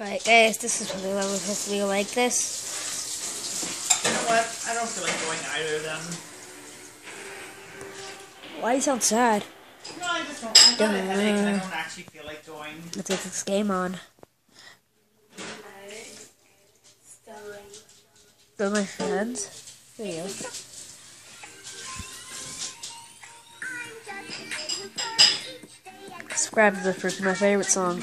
Right, guys, this is really what we're supposed to be like this. You know what? I don't feel like going either of them. Why do you sound sad? No, I just don't. I got a headache and I don't actually feel like going. Let's get this game on. Those my friends. There you go. Subscribe to the first my favorite song.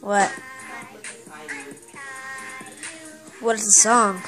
What? What is the song?